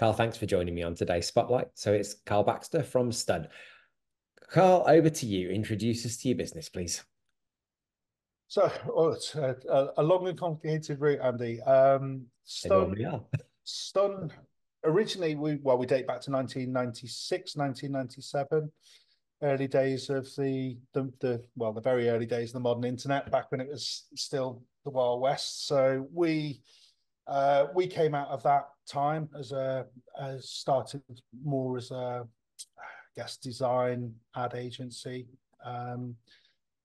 Karl, thanks for joining me on today's Spotlight. So it's Karl Baxter from Stunn. Karl, over to you. Introduce us to your business, please. So, oh, it's a, a, long and complicated route, Andy. Um, Stunn, Stunn, originally, we well, we date back to 1996, 1997, early days of the, the, the well, the very early days of the modern internet, back when it was still the Wild West. So we uh, we came out of that time as a as started more as a guess design ad agency. Um,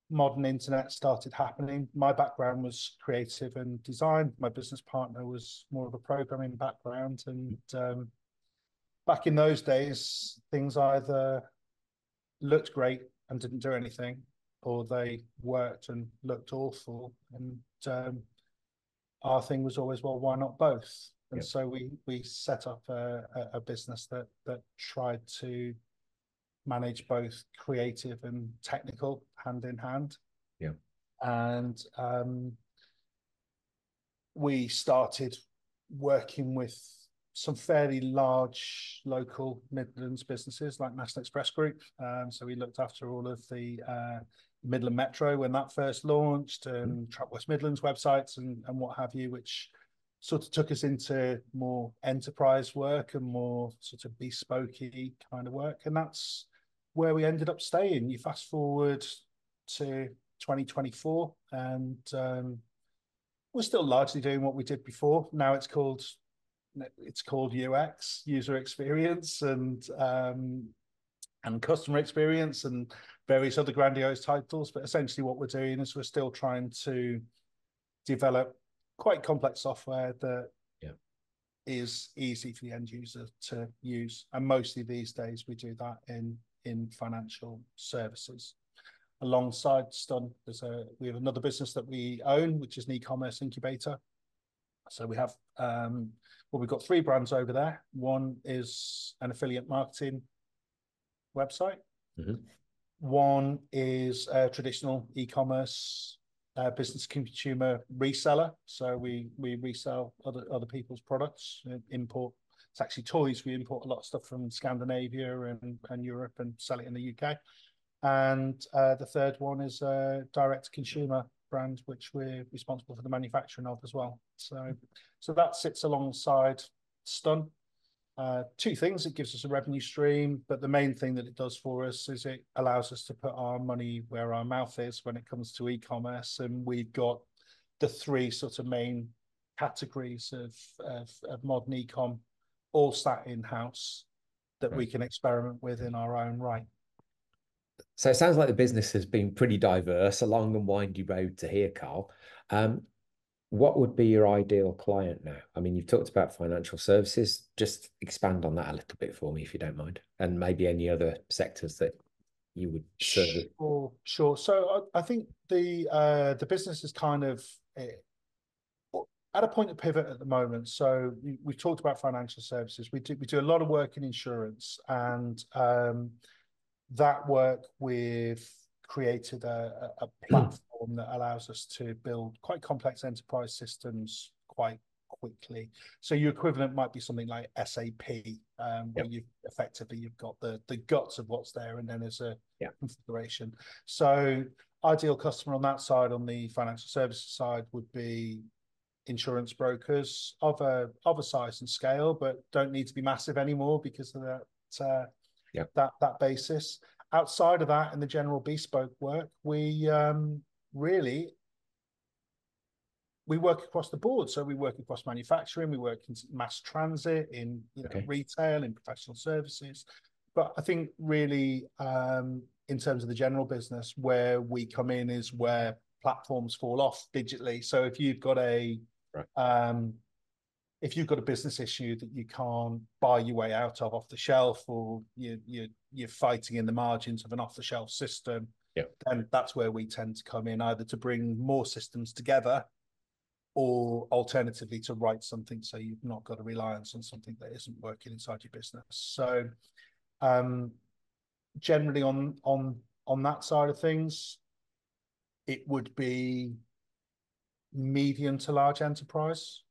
modern internet started happening. My background was creative and design. My business partner was more of a programming background. And um, back in those days, things either looked great and didn't do anything, or they worked and looked awful. And um, our thing was always, well, why not both? And yep. so we we set up a, a business that that tried to manage both creative and technical hand in hand. Yeah. And um, we started working with some fairly large local Midlands businesses like National Express Group. Um, so we looked after all of the uh, Midland Metro when that first launched and mm. Travel West Midlands websites and, and what have you, which sort of took us into more enterprise work and more sort of bespokey kind of work. And that's where we ended up staying. You fast forward to 2024, and um, we're still largely doing what we did before. Now it's called it's called UX, user experience, and um, and customer experience, and various other grandiose titles. But essentially, what we're doing is we're still trying to develop quite complex software that yeah. is easy for the end user to use. And mostly these days, we do that in in financial services. Alongside Stunn, there's a we have another business that we own, which is an e-commerce incubator. So we have um, well, we've got three brands over there. One is an affiliate marketing website. Mm-hmm. One is a traditional e-commerce uh, business consumer reseller. So we we resell other other people's products, import it's actually toys. We import a lot of stuff from Scandinavia and, and Europe and sell it in the UK. And uh, the third one is a direct consumer brand, which we're responsible for the manufacturing of as well. So, so that sits alongside Stunn. Uh, two things: it gives us a revenue stream, but the main thing that it does for us is it allows us to put our money where our mouth is when it comes to e-commerce, and we've got the three sort of main categories of of, of modern e-com all sat in house that right. we can experiment with in our own right. So it sounds like the business has been pretty diverse, a long and windy road to here, Karl. Um, what would be your ideal client now? I mean, you've talked about financial services. Just expand on that a little bit for me, if you don't mind, and maybe any other sectors that you would serve. Sure, sure. So I, I think the uh, the business is kind of eh, at a point of pivot at the moment. So we, have talked about financial services. We do we do a lot of work in insurance, and um, that work we've created a, a platform that allows us to build quite complex enterprise systems quite quickly. So your equivalent might be something like SAP, um, yep. where you effectively you've got the the guts of what's there, and then there's a yep. configuration. So ideal customer on that side, on the financial services side, would be insurance brokers of a of a size and scale, but don't need to be massive anymore because of that uh, yep. that that basis. Outside of that, in the general bespoke work, we um, really we work across the board. So we work across manufacturing, we work in mass transit, in you know, okay. retail, in professional services. But I think really, um, in terms of the general business, where we come in is where platforms fall off digitally. So if you've got a Right. Um, if you've got a business issue that you can't buy your way out of off the shelf, or you, you you're fighting in the margins of an off the shelf system, yeah. then that's where we tend to come in, either to bring more systems together, or alternatively to write something so you've not got a reliance on something that isn't working inside your business. So, um, generally on on on that side of things, it would be medium to large enterprise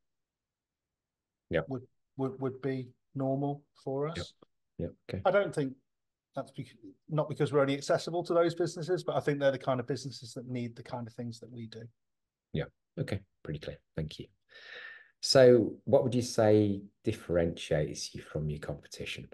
yeah would would would be normal for us. Yeah. Okay. I don't think that's because, not because we're only accessible to those businesses, but I think they're the kind of businesses that need the kind of things that we do. Yeah. Okay. Pretty clear. Thank you. So, what would you say differentiates you from your competition?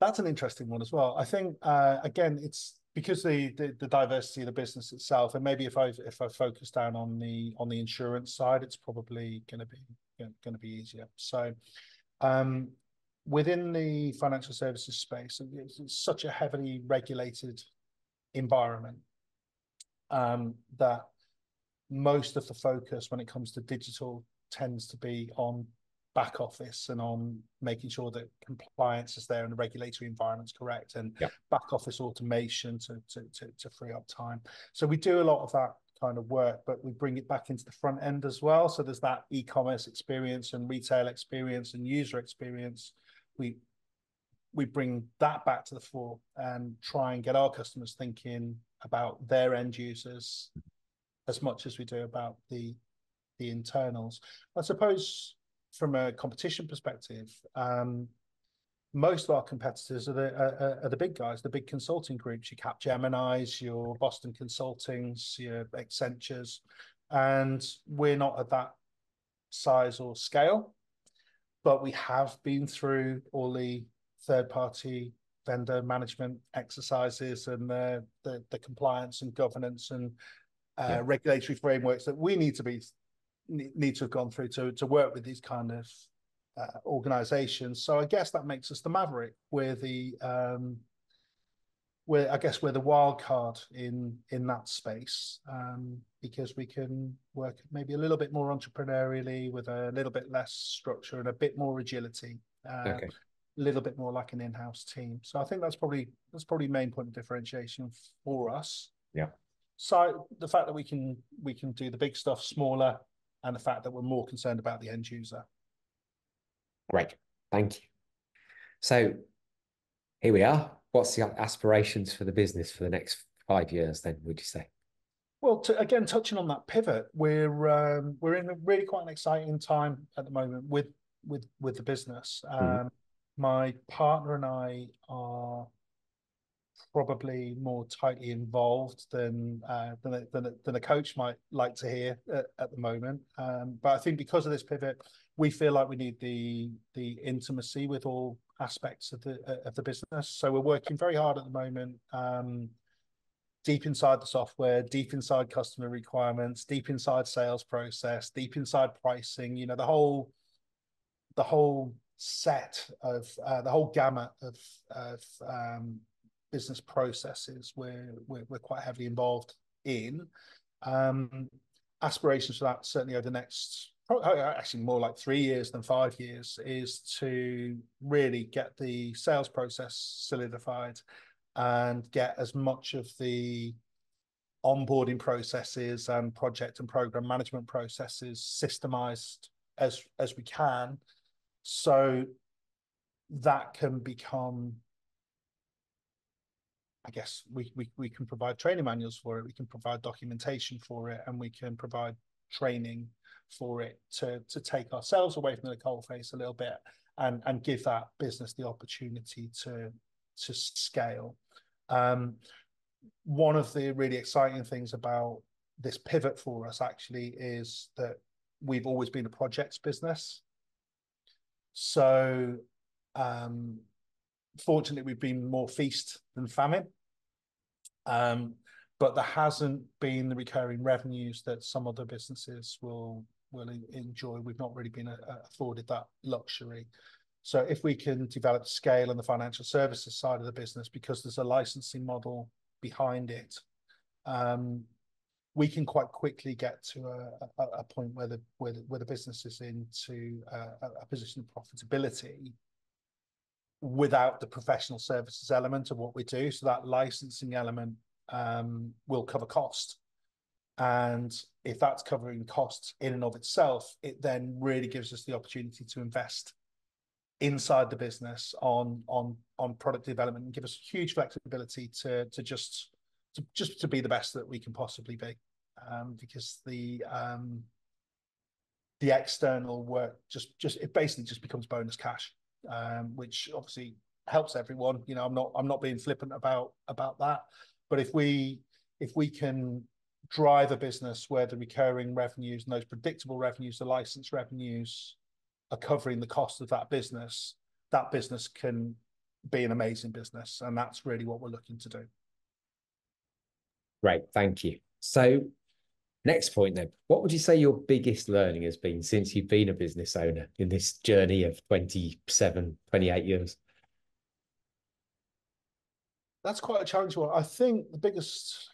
That's an interesting one as well. I think uh, again, it's because the, the, the diversity of the business itself, and maybe if I if I focus down on the on the insurance side, it's probably going to be going to be easier. So, um, within the financial services space, it's, it's such a heavily regulated environment um, that most of the focus when it comes to digital tends to be on back office and on making sure that compliance is there and the regulatory environment's correct and yeah. back office automation to, to, to, to free up time. So we do a lot of that kind of work, but we bring it back into the front end as well. So there's that e-commerce experience and retail experience and user experience. We we bring that back to the fore and try and get our customers thinking about their end users as much as we do about the the internals. I suppose from a competition perspective, um, most of our competitors are the are, are, the big guys, the big consulting groups. Your Capgemini's, your Boston Consultings, your Accentures, and we're not at that size or scale, but we have been through all the third-party vendor management exercises and the, the, the compliance and governance and uh, yeah. regulatory frameworks that we need to be need to have gone through to to work with these kind of uh, organizations. So I guess that makes us the maverick. We're the um, we're I guess we're the wild card in in that space um, because we can work maybe a little bit more entrepreneurially with a little bit less structure and a bit more agility. Uh, okay. A little bit more like an in-house team. So I think that's probably that's probably main point of differentiation for us. Yeah. So the fact that we can we can do the big stuff smaller and the fact that we're more concerned about the end user. Great. Thank you. So here we are. What's the aspirations for the business for the next five years then, would you say? Well, to, again, touching on that pivot, we're um, we're in a really quite an exciting time at the moment with with with the business. Mm-hmm. Um, mm-hmm. My partner and I are probably more tightly involved than uh, than, a, than, a, than a coach might like to hear at, at the moment. Um, but I think because of this pivot, we feel like we need the the intimacy with all aspects of the of the business. So we're working very hard at the moment. Um, deep inside the software, deep inside customer requirements, deep inside sales process, deep inside pricing. You know the whole the whole set of uh, the whole gamut of of um, business processes we're, we're, we're quite heavily involved in. Um, aspirations for that certainly over the next Uh, uh, actually more like three years than five years is to really get the sales process solidified and get as much of the onboarding processes and project and program management processes systemized as as we can. So that can become I guess we, we we can provide training manuals for it, we can provide documentation for it, and we can provide training for it to to take ourselves away from the coalface a little bit and and give that business the opportunity to to scale. Um, one of the really exciting things about this pivot for us actually is that we've always been a projects business. So um, fortunately, we've been more feast than famine. Um, but there hasn't been the recurring revenues that some other businesses will will enjoy. We've not really been uh, afforded that luxury. So if we can develop scale on the financial services side of the business, because there's a licensing model behind it, um, we can quite quickly get to a, point where the, business is into a, a position of profitability without the professional services element of what we do. So that licensing element um, will cover cost. And if that's covering costs in and of itself, it then really gives us the opportunity to invest inside the business on on on product development and give us huge flexibility to to just to just to be the best that we can possibly be um, because the um, the external work just just it basically just becomes bonus cash, um, which obviously helps everyone. You know, I'm not I'm not being flippant about about that, but if we if we can drive a business where the recurring revenues and those predictable revenues, the license revenues, are covering the cost of that business, that business can be an amazing business, and that's really what we're looking to do. Great, thank you. So Next point then, what would you say your biggest learning has been since you've been a business owner in this journey of 27, 28 years? That's quite a challenging one. I think the biggest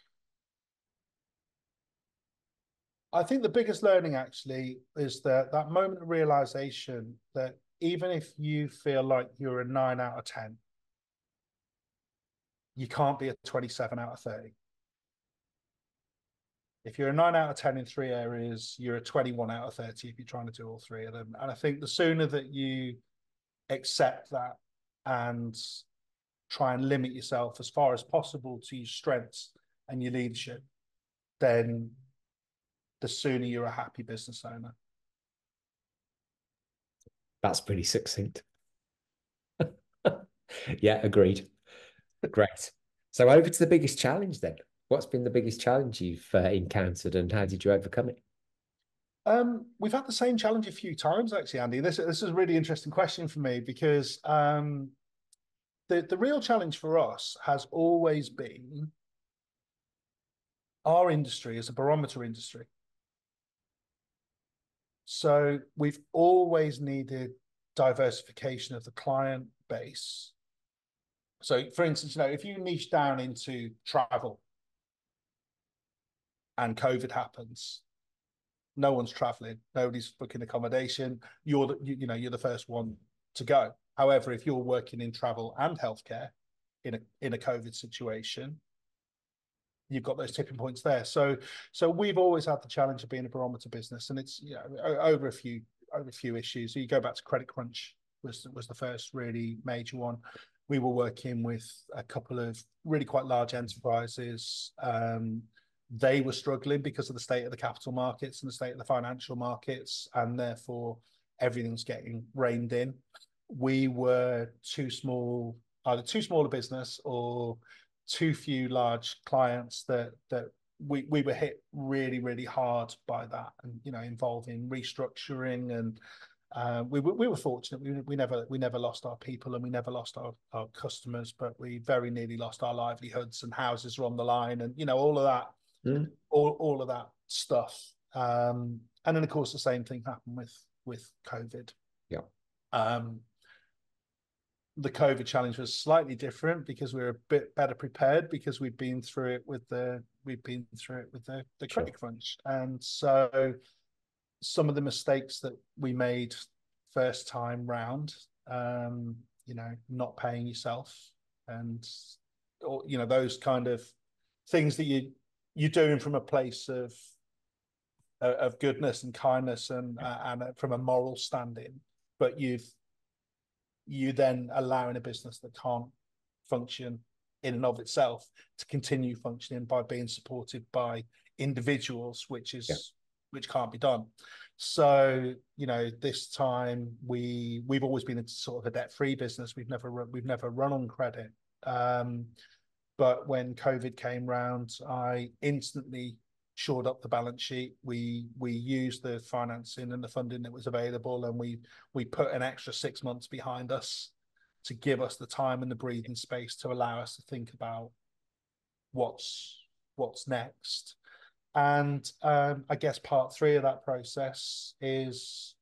I think the biggest learning actually is that that moment of realization that even if you feel like you're a nine out of 10, you can't be a 27 out of 30. If you're a nine out of 10 in three areas, you're a 21 out of 30 if you're trying to do all three of them. And I think the sooner that you accept that and try and limit yourself as far as possible to your strengths and your leadership, then the sooner you're a happy business owner. That's pretty succinct. yeah, agreed. Great. So over to the biggest challenge then. What's been the biggest challenge you've uh, encountered, and how did you overcome it? Um, we've had the same challenge a few times, actually, Andy. This this is a really interesting question for me because um, the the real challenge for us has always been our industry as a barometer industry. So we've always needed diversification of the client base. So, for instance, you know, if you niche down into travel, and COVID happens, no one's traveling, nobody's booking accommodation. You're the, you, you know you're the first one to go. However, if you're working in travel and healthcare in a in a COVID situation, you've got those tipping points there. So so we've always had the challenge of being a barometer business, and it's you know over a few over a few issues. So you go back to Credit Crunch was was the first really major one. We were working with a couple of really quite large enterprises. Um, they were struggling because of the state of the capital markets and the state of the financial markets, and therefore everything's getting reined in. We were too small, either too small a business or too few large clients that that we we were hit really really hard by that, and you know involving restructuring and. Uh, we, we were fortunate. We, we never we never lost our people and we never lost our, our customers, but we very nearly lost our livelihoods and houses were on the line and you know all of that mm. all all of that stuff. Um, and then of course the same thing happened with with COVID. Yeah. Um, the COVID challenge was slightly different because we were a bit better prepared because we've been through it with the we've been through it with the the credit sure. crunch, and so some of the mistakes that we made first time round, um, you know, not paying yourself, and or you know those kind of things that you you're doing from a place of of goodness and kindness and uh, and from a moral standing, but you've you then allowing a business that can't function in and of itself to continue functioning by being supported by individuals, which is yeah. which can't be done. So you know, this time we we've always been a sort of a debt free business. We've never run, we've never run on credit. Um, but when COVID came round, I instantly shored up the balance sheet. We we used the financing and the funding that was available, and we we put an extra six months behind us to give us the time and the breathing space to allow us to think about what's what's next. And um, I guess part three of that process is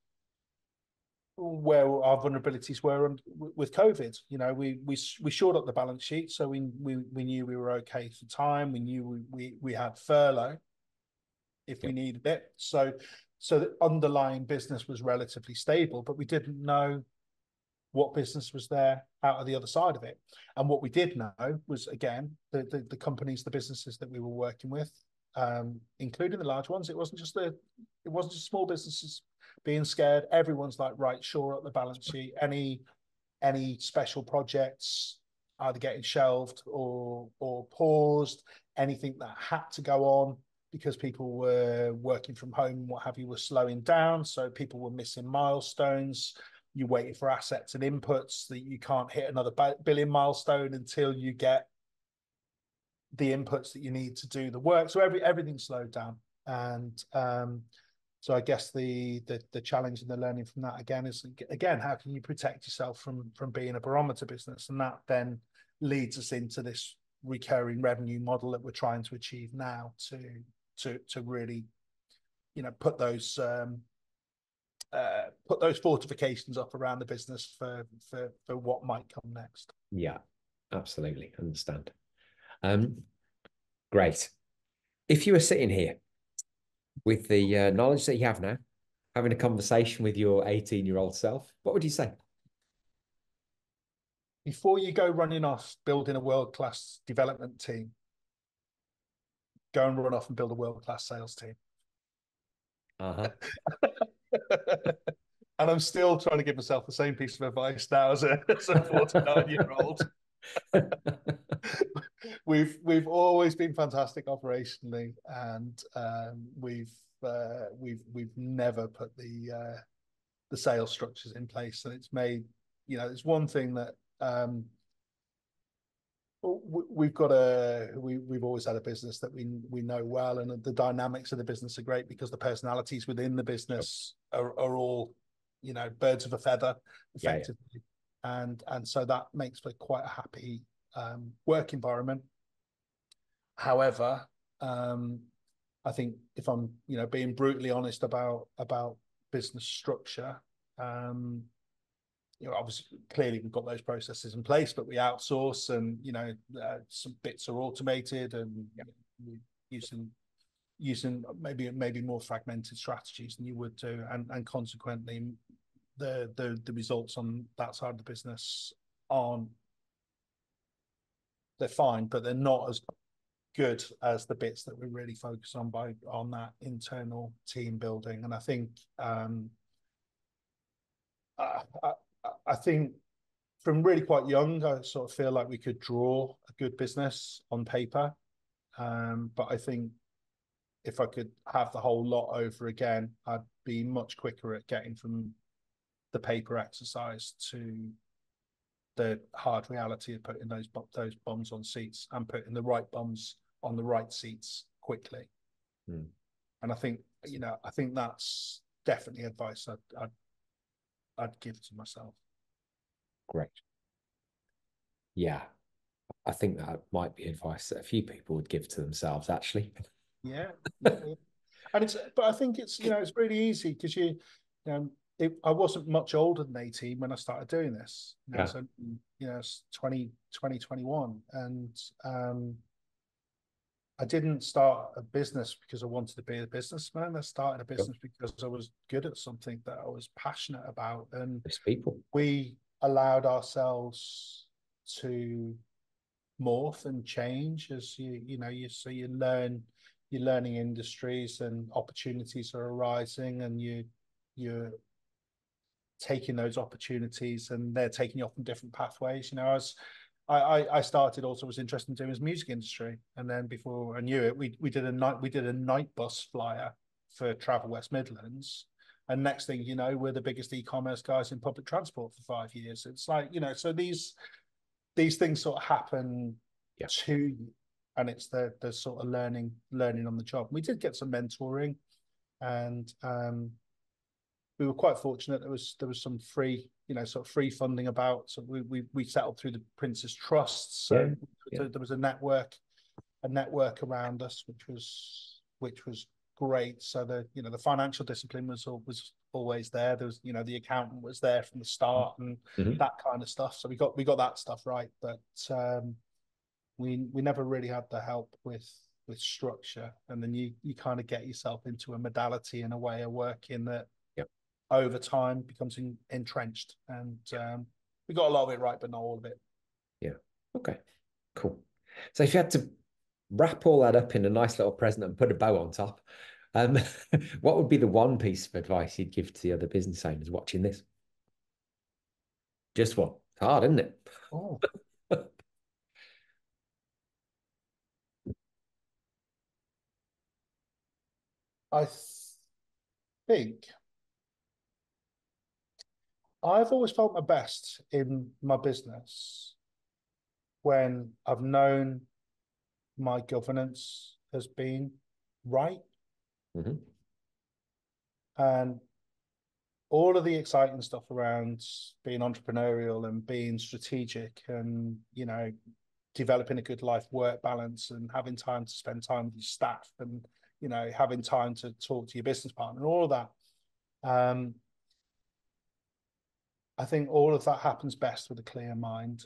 where our vulnerabilities were with COVID. You know, we we we shored up the balance sheet, so we we we knew we were okay for time. We knew we we, we had furlough if we needed it. So so the underlying business was relatively stable, but we didn't know what business was there out of the other side of it. And what we did know was again the the, the companies, the businesses that we were working with, um, including the large ones. It wasn't just the it wasn't just small businesses being scared. Everyone's like, right, sure up the balance sheet. Any any special projects either getting shelved or or paused. Anything that had to go on because people were working from home what have you were slowing down. So people were missing milestones. You waited for assets and inputs that you can't hit another billion milestone until you get the inputs that you need to do the work. So every everything slowed down. And um, so I guess the, the the challenge and the learning from that again is again how can you protect yourself from from being a barometer business, and that then leads us into this recurring revenue model that we're trying to achieve now to to to really you know put those um, uh, put those fortifications up around the business for for for what might come next. Yeah, absolutely understand. Um, great. If you were sitting here with the uh, knowledge that you have now, having a conversation with your 18 year old self, what would you say? Before you go running off building a world class development team, go and run off and build a world class sales team. Uh-huh. and I'm still trying to give myself the same piece of advice now as a, as a 49 year old. we've we've always been fantastic operationally, and um, we've uh, we've we've never put the uh, the sales structures in place, and it's made you know it's one thing that um, we've got a we we've always had a business that we we know well, and the dynamics of the business are great because the personalities within the business are, are all you know birds of a feather effectively. Yeah, yeah and and so that makes for quite a happy um, work environment. However, um, I think if I'm you know being brutally honest about about business structure, um, you know obviously clearly we've got those processes in place, but we outsource and you know uh, some bits are automated and yeah. you know, using using maybe maybe more fragmented strategies than you would do, and and consequently the the the results on that side of the business aren't they're fine, but they're not as good as the bits that we really focus on by on that internal team building. And I think um, I, I, I think from really quite young, I sort of feel like we could draw a good business on paper. Um, but I think if I could have the whole lot over again, I'd be much quicker at getting from the paper exercise to the hard reality of putting those those bombs on seats and putting the right bombs on the right seats quickly. Mm. And I think you know I think that's definitely advice I'd, I'd I'd give to myself. Great. Yeah, I think that might be advice that a few people would give to themselves actually. Yeah, and it's but I think it's you know it's really easy because you, you know, it, I wasn't much older than 18 when I started doing this. You know, yeah. So, you know, it's 20, 2021. And um, I didn't start a business because I wanted to be a businessman. I started a business yep. because I was good at something that I was passionate about. And it's people. we allowed ourselves to morph and change as you, you know, you so you learn you're learning industries and opportunities are arising and you you're taking those opportunities and they're taking you off in different pathways. You know, as I, I started also was interested in doing was music industry, and then before I knew it, we we did a night we did a night bus flyer for Travel West Midlands, and next thing you know, we're the biggest e-commerce guys in public transport for five years. It's like you know, so these these things sort of happen yeah. to you, and it's the the sort of learning learning on the job. We did get some mentoring, and um, we were quite fortunate. There was there was some free, you know, sort of free funding about. So we we, we settled through the Prince's Trust. So yeah, yeah. there was a network, a network around us, which was which was great. So the you know the financial discipline was was always there. There was you know the accountant was there from the start and mm-hmm. that kind of stuff. So we got we got that stuff right, but um, we we never really had the help with with structure, and then you you kind of get yourself into a modality and a way of working that over time becomes in, entrenched. And um, we got a lot of it right, but not all of it. Yeah. Okay. Cool. So if you had to wrap all that up in a nice little present and put a bow on top, um, what would be the one piece of advice you'd give to the other business owners watching this? Just one. It's hard, isn't it? Oh. I think I've always felt my best in my business when I've known my governance has been right. Mm-hmm. And all of the exciting stuff around being entrepreneurial and being strategic and, you know, developing a good life work balance and having time to spend time with your staff and, you know, having time to talk to your business partner, and all of that. Um, I think all of that happens best with a clear mind.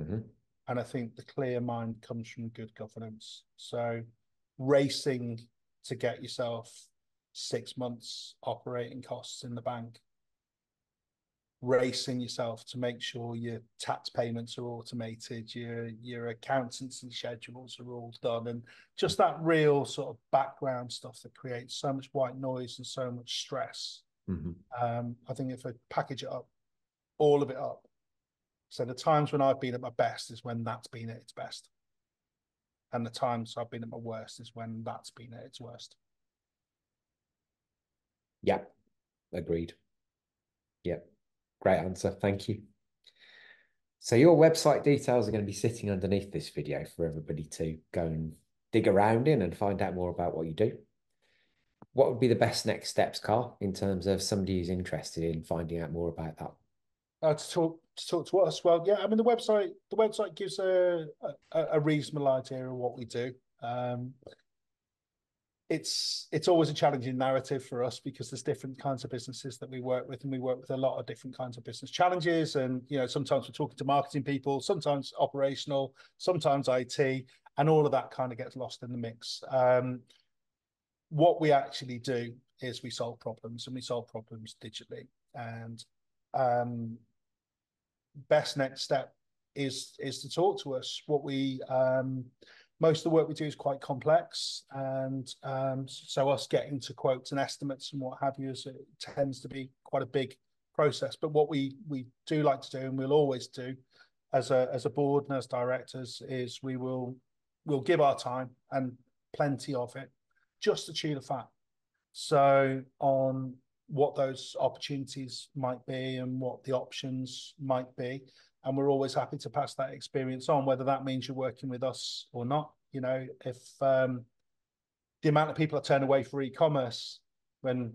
Mm-hmm. And I think the clear mind comes from good governance. So racing to get yourself six months operating costs in the bank, racing yourself to make sure your tax payments are automated, your your accountancy schedules are all done, and just that real sort of background stuff that creates so much white noise and so much stress. Mm-hmm. Um, I think if I package it up, all of it up, so the times when I've been at my best is when that's been at its best. And the times I've been at my worst is when that's been at its worst. Yeah, agreed. Yeah, great answer. Thank you. So your website details are going to be sitting underneath this video for everybody to go and dig around in and find out more about what you do. What would be the best next steps, Karl, in terms of somebody who's interested in finding out more about that? Uh, to talk to talk to us, well, yeah, I mean the website the website gives a a, a reasonable idea of what we do. Um, it's it's always a challenging narrative for us because there's different kinds of businesses that we work with, and we work with a lot of different kinds of business challenges. And you know, sometimes we're talking to marketing people, sometimes operational, sometimes IT, and all of that kind of gets lost in the mix. Um, what we actually do is we solve problems, and we solve problems digitally. And um, best next step is is to talk to us. What we um, most of the work we do is quite complex, and um, so us getting to quotes and estimates and what have you is it tends to be quite a big process. But what we we do like to do, and we'll always do, as a as a board and as directors, is we will we'll give our time and plenty of it, just to chew the fat. So on what those opportunities might be and what the options might be. And we're always happy to pass that experience on, whether that means you're working with us or not. You know, if um, the amount of people are turned away for e-commerce when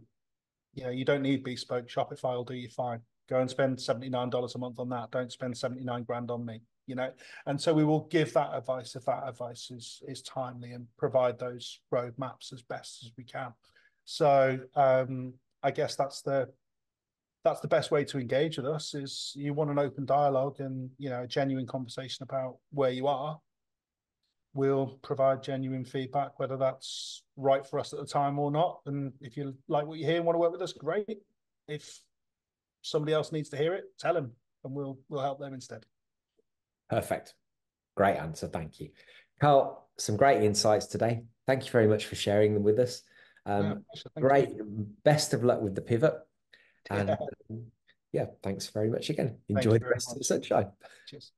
you know you don't need bespoke Shopify will do you fine. Go and spend $79 a month on that. Don't spend 79 grand on me, you know. And so we will give that advice if that advice is is timely and provide those roadmaps as best as we can. So um, I guess that's the that's the best way to engage with us is you want an open dialogue and you know a genuine conversation about where you are. We'll provide genuine feedback whether that's right for us at the time or not. And if you like what you hear and want to work with us great. If somebody else needs to hear it tell them and we'll we'll help them instead. Perfect. Great answer. Thank you. Karl some great insights today. Thank you very much for sharing them with us um, yeah, great. You. Best of luck with the pivot. And yeah, um, yeah thanks very much again. Enjoy the rest much. of the sunshine. Cheers.